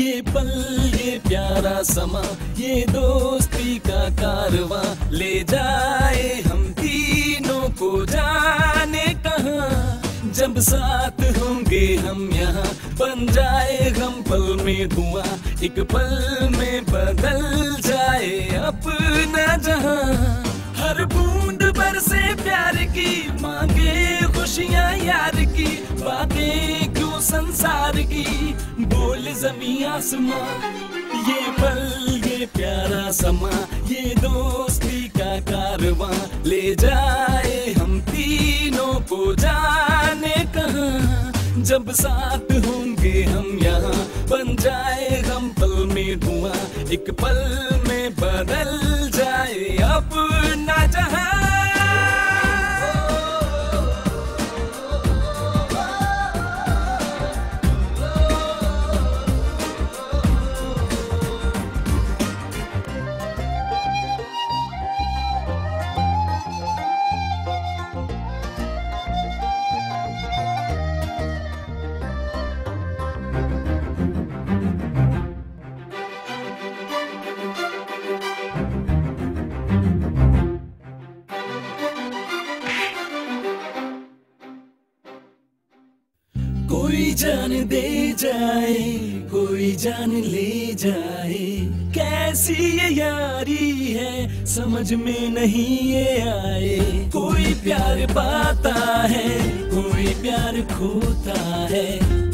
प्यारा समा, ये दोस्ती का कारवा, ले जाए हम तीनों को जाने कहा। जब साथ होंगे हम यहाँ, बन जाए हम पल में धुआँ एक पल में बदल जाए अपना जहाँ। हर बूंद पर से प्यार की मांगे, खुशियाँ यार की, बातें क्यों संसार की? बोल जमी आसमां। ये पल, ये प्यारा समा। ये दोस्ती का कारवा। ले जाए हम तीनों को जाने कहा। जब साथ होंगे हम यहाँ। बन जाए हम पल में धुआँ। एक पल में बदल जाए अपना जहाँ। कोई जान दे जाए, कोई जान ले जाए। कैसी ये यारी है, समझ में नहीं ये आए। कोई प्यार पाता है, कोई प्यार खोता है।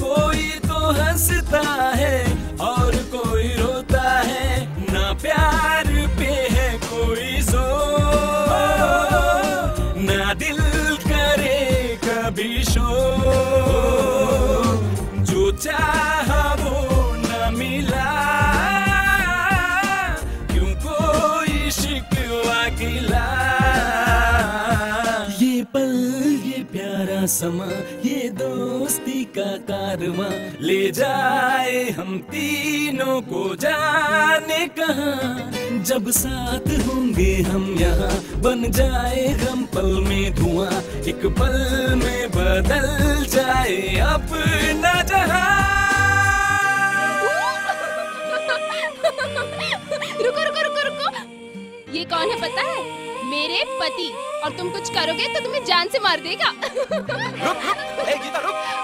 कोई तो हंसता है, और कोई रोता है। ना प्यार पे है कोई ज़ोर, ना दिल करे कभी शोर। समा ये दोस्ती का कारवां। ले जाए हम तीनों को जाने कहा। जब साथ होंगे हम यहाँ, बन जाए हम पल में धुआँ। एक पल में बदल जाए अपना जहाँ। रुको रुको रुको रुको। ये कौन है, पता है? मेरे पति। और तुम कुछ करोगे तो तुम्हें जान से मार देगा। रुक रुक ए, गीता, रुक।